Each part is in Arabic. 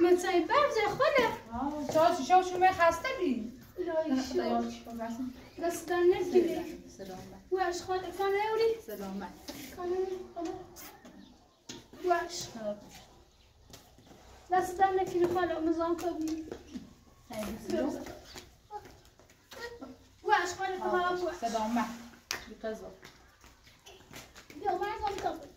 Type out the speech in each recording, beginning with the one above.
متای برز خونه چاش چاش من خسته بی. دستان نگیری و اش خود کانه اوری؟ سلامت کانه و اش دستان نگیری خاله مزام کبی و اش خاله کانه اوری سلامت بقزا یا مرزم کبی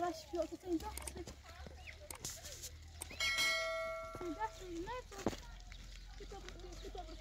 ulaşıyor. Tutacaksın. Tutacaksın. Ne yapıyorsun? Tutamam. Tutamam.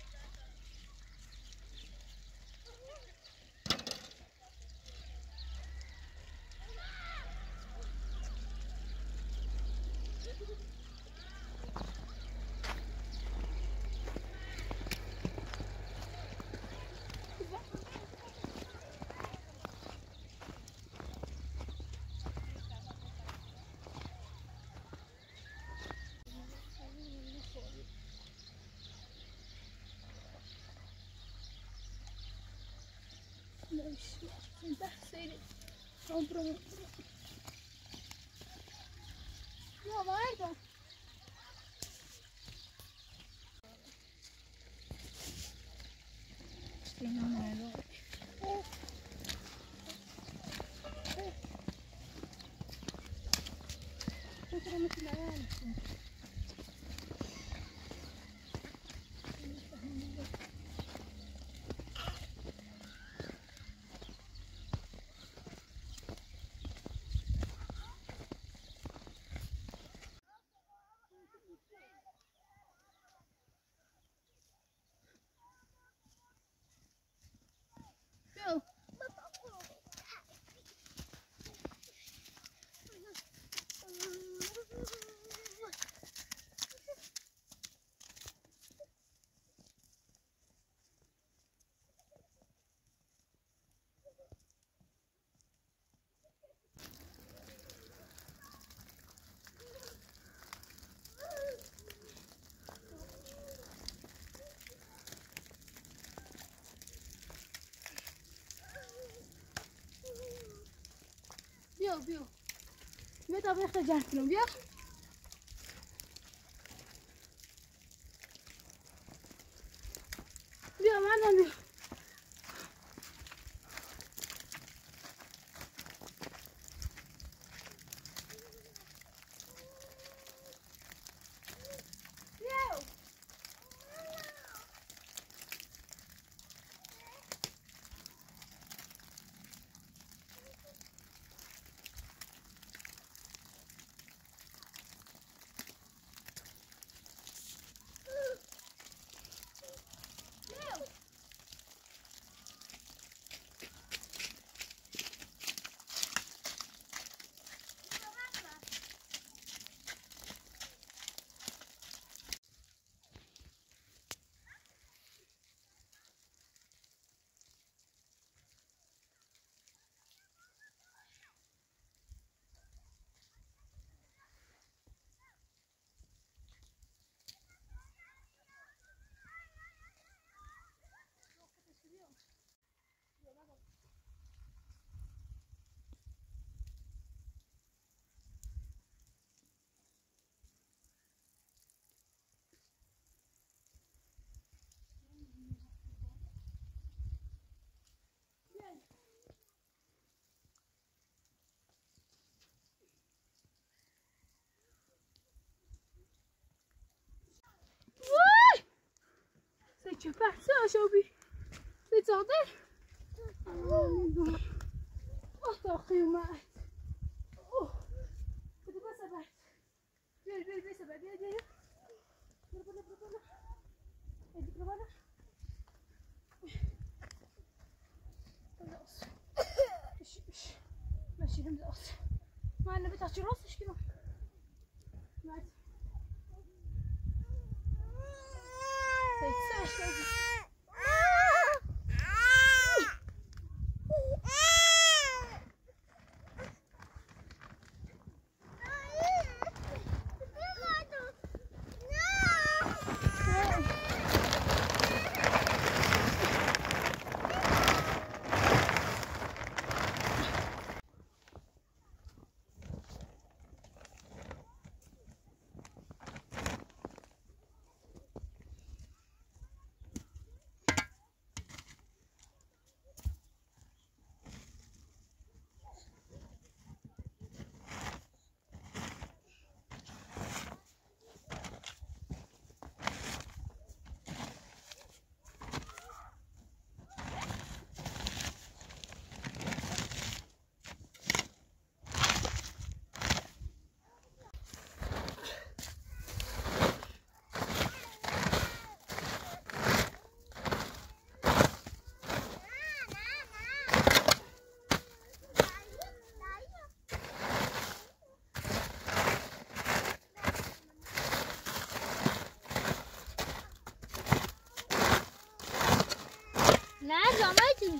Serseri kompromu. Ya var da. İşte inanmıyorum. Fotoğrafı vai almışsın? بیا. بیا بیا تا بخت بیا. C'est que parti à Chauby. C'est sorti. Oh, t'as pris ma. Oh. C'est quoi ça va Viens, viens, viens, ça va viens. Viens, viens, viens, viens. Du voilà. خلاص إيش إيش ماشي خلاص ما أنا بتاعتي راس إيش كده ما Hashtag نه جامعه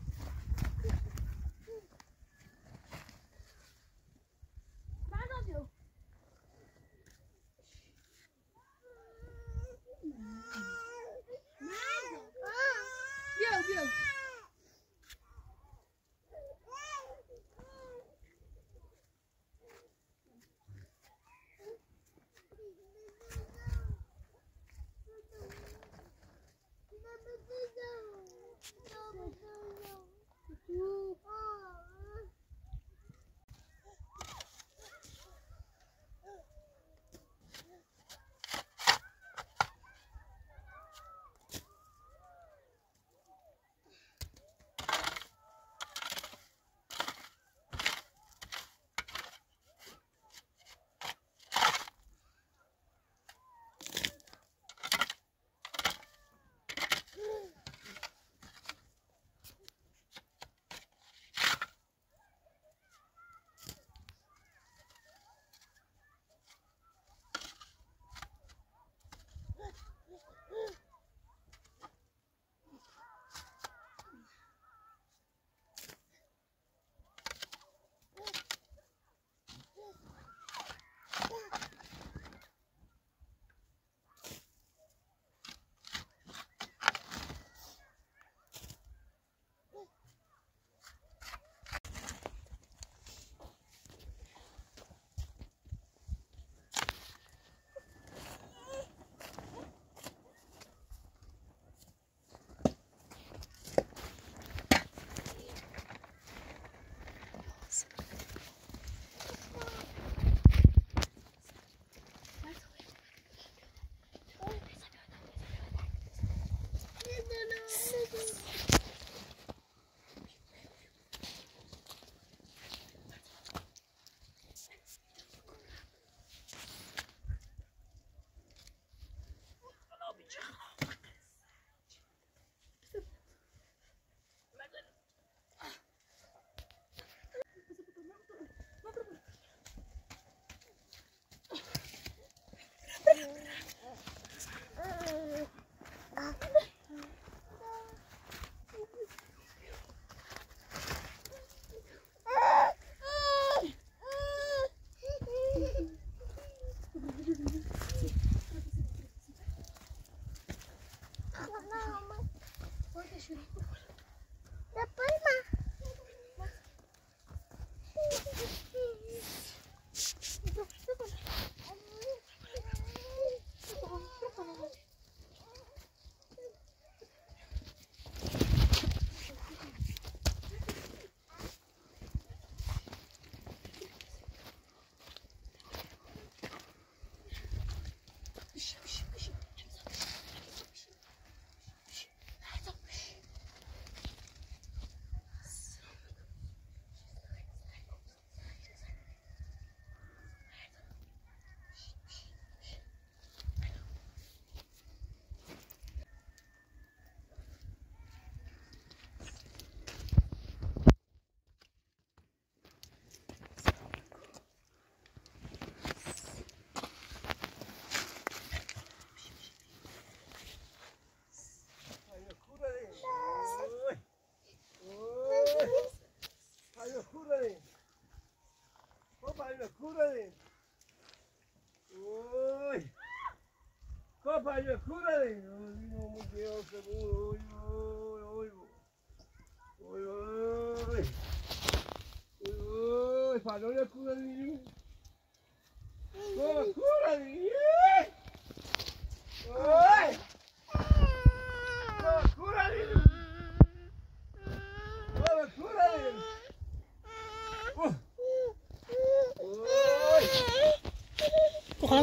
Whoa.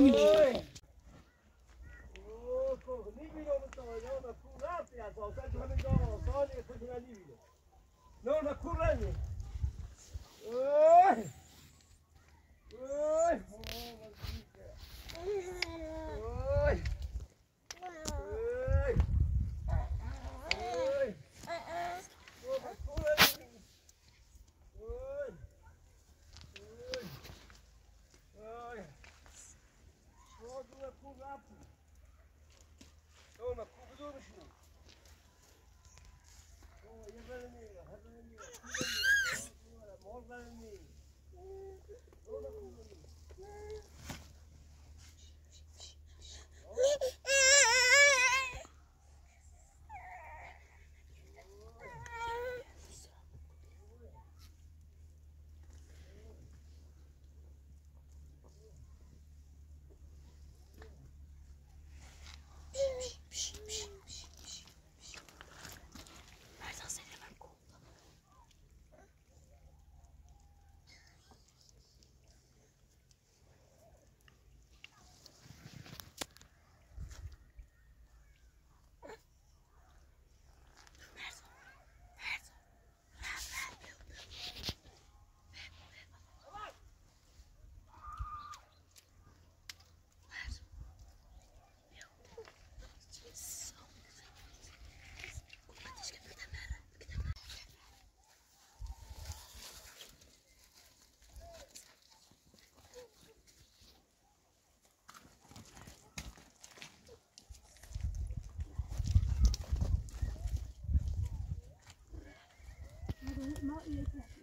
damage. Oh, no. out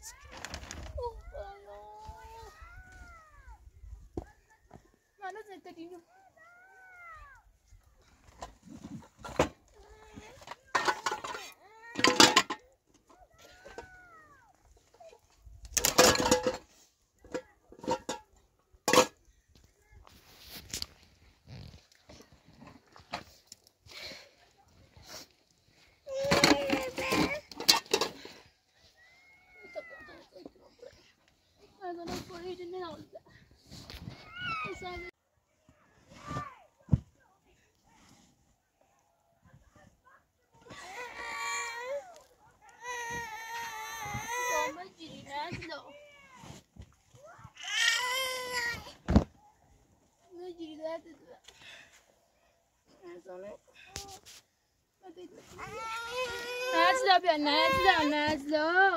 إيه Mana saya tadi ni? Nazlo, Nazlo.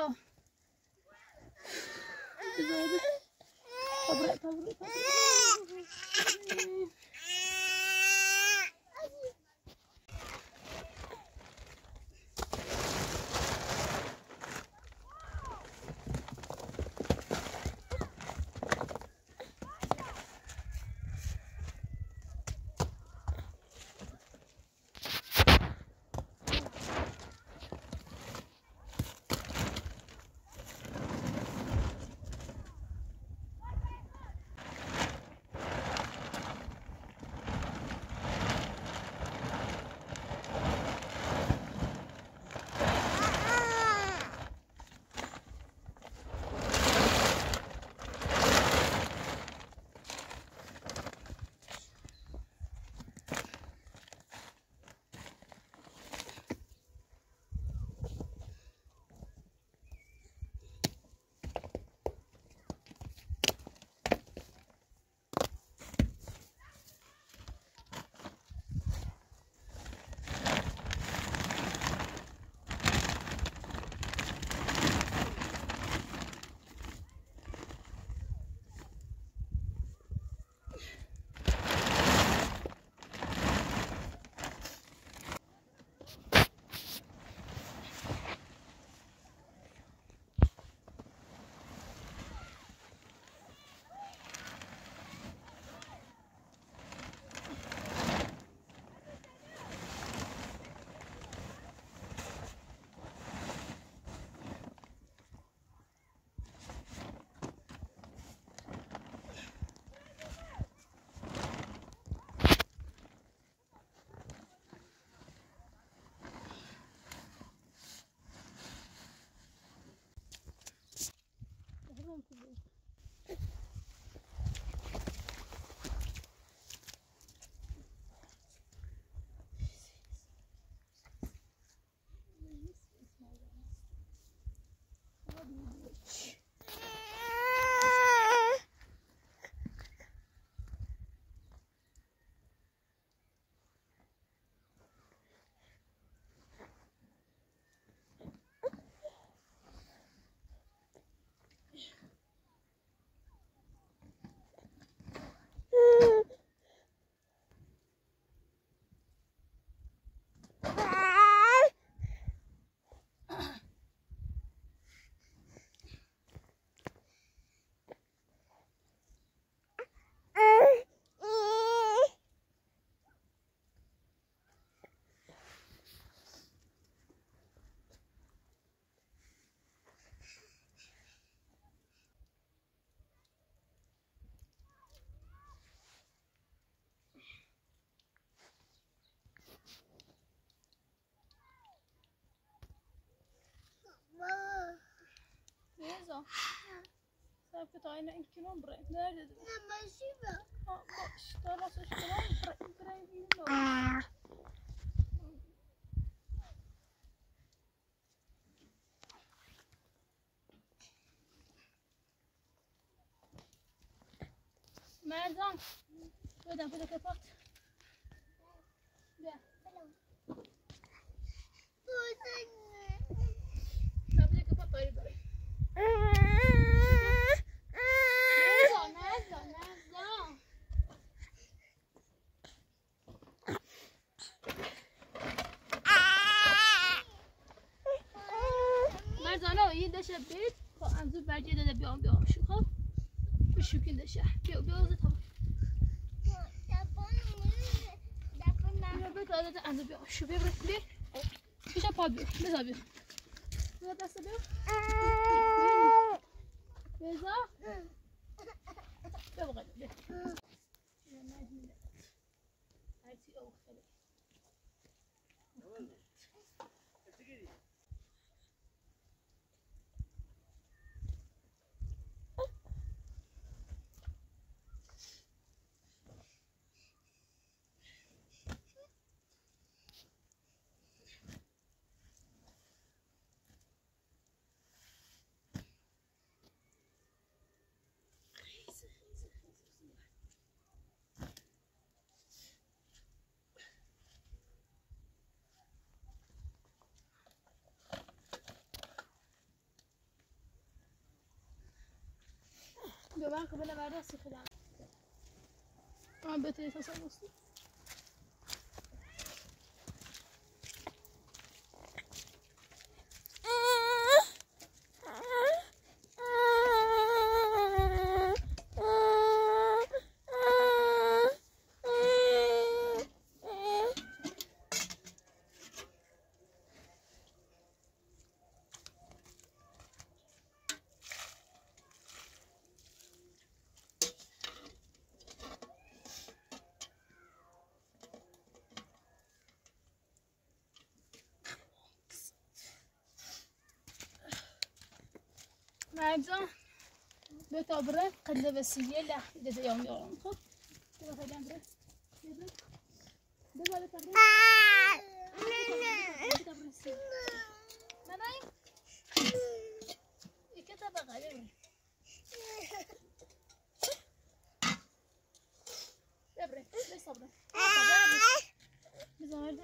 Пойдем туда. Ладно, Bak işte orası işte lan bre bre bilmiyorum. Merdan. Buradan böyle kapat. Gel. Ya böyle kapat böyle böyle. مرزانه این دشه بید با انزو برگه داده بیام بیام شو خب به شوکین دشه بیا بیا اوزه تمام بیا بیا داده ده انزو بیام شو بیا بیا بیا پیشا پا بیا بزا بیا بیا دست بیا بزا بیا بقید بیا من قبل برده سیخیدم من بهتری بتابره قد بسيه لا جزء يوم يوم. خب تبغى خلينا بره ده ما تابره مناي؟ يكتب غالي دبره ليش صبرة؟ مزامرده